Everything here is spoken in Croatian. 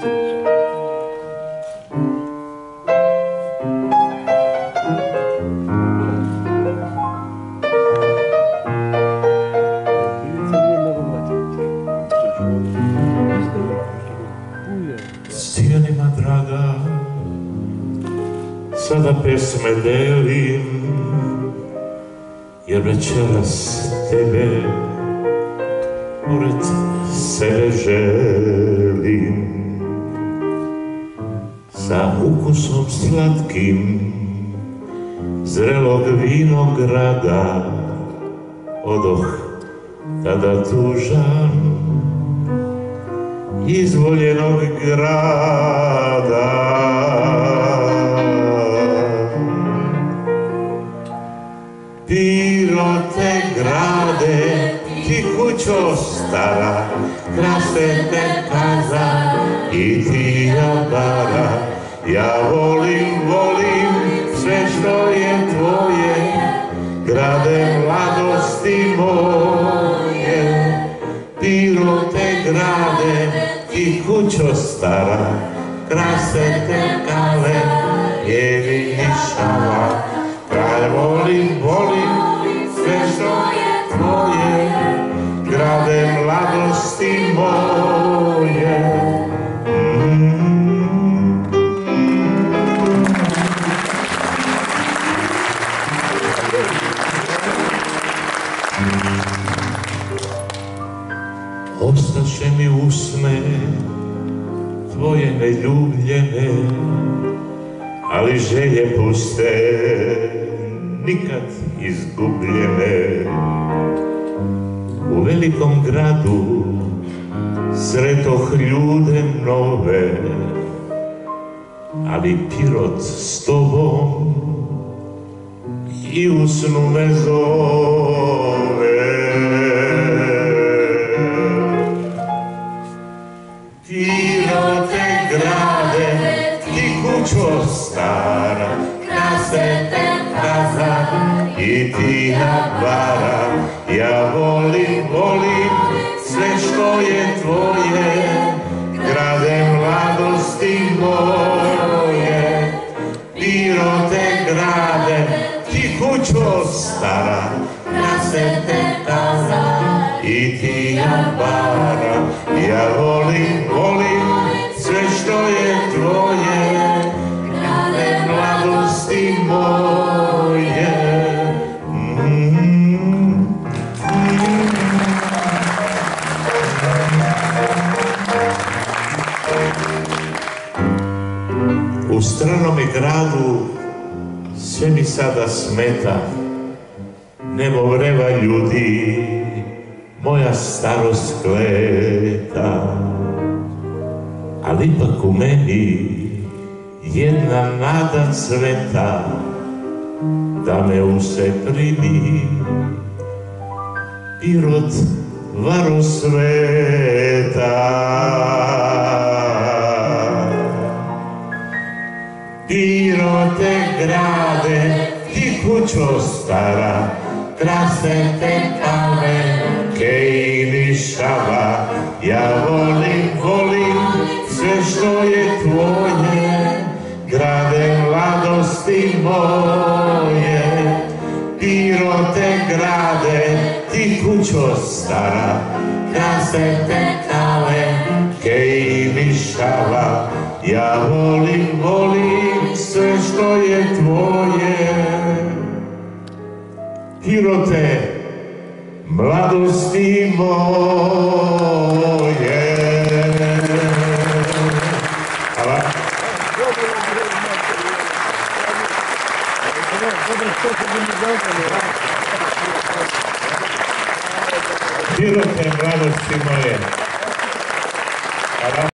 predsjedniče. Draga, sada pesme delim, jer večeras tebe pored sebe. Ukusom slatkim zrelog vinograda odoh tada tužan izvoljenog grada. Piro te grade, ti kućo stara, krase te kaza i ti bara. Ja volim, volim sve što je tvoje, grade mladosti moje. Piro te grade i kućo stara, krase te kale, jedini šala. Kralj volim, volim, sve što je tvoje, grade mladosti moje. Ostaše mi usne tvoje neljubljene, ali želje puste nikad izgubljene. U velikom gradu sretoh ljude nove, ali pirot s tobom i u snu me zove. Te grade, ti kućo stara, krase te kaza i ti bara. Ja volim, volim sve što je tvoje, grade mladosti moje. Piro te grade, ti kućo stara, krase te kaza i ti bara. Ja volim U stranome gradu sve sada smeta, nebo vreva ljudi, moja starost kleta. Ali ipak u meni jedna nada cveta, da me u se primi, pirot varosveta. Piro te grade, ti kućo stara, krase te kave, kejni šava. Ja volim, mladosti moje. Piro te grade, ti kućo stara, krase te kave, kejni šava. Ja volim, volim sve što je tvoje. Pirote, mladosti moje. Pirote, mladosti moje.